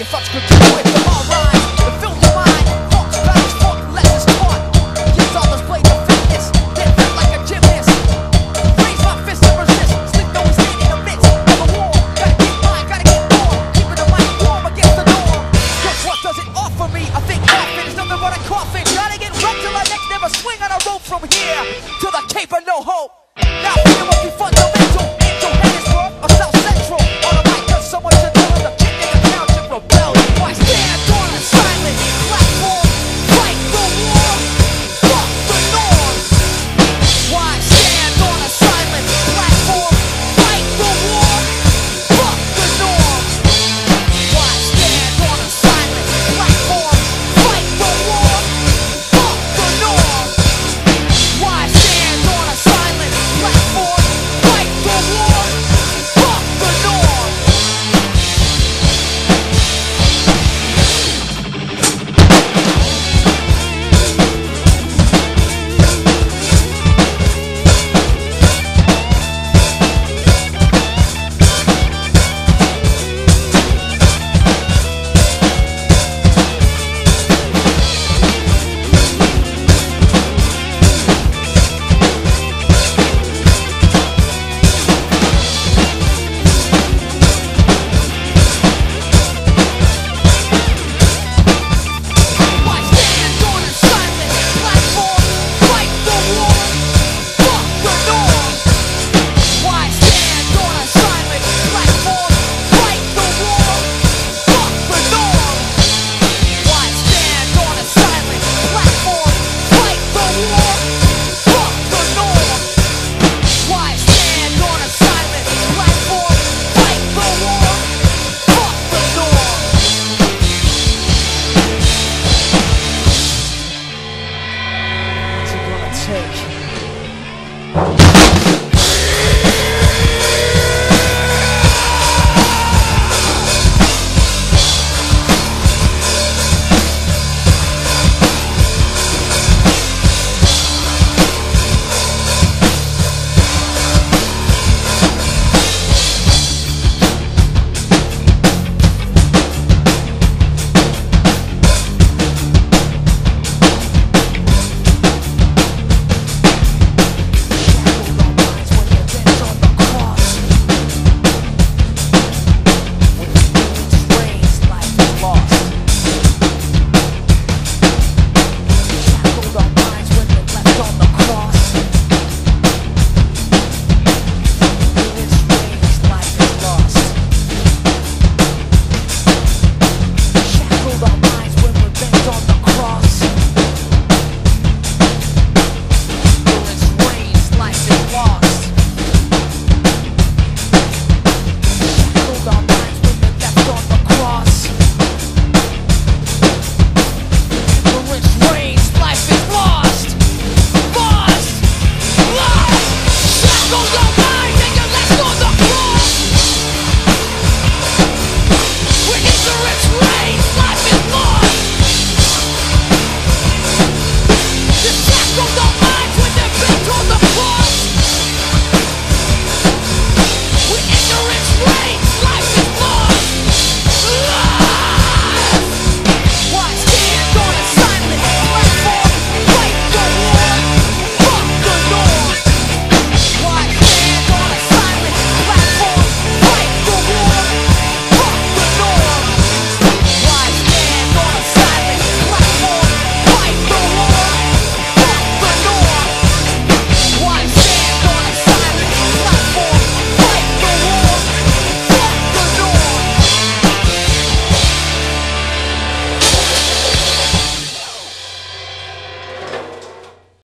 you're such good to with the all rhyme to fill your mind. Hawks, battles, fought, lessons taught. Kids always play the fitness, then felt like a gymnast. Raise my fist to resist, sleep no stand in the midst of a war. Gotta keep mine, gotta get more, keeping the mic warm against the door. Cause what does it offer me? I think often is nothing but a coffin. Gotta get rough till I next never swing on a rope from here to the cape of no hope.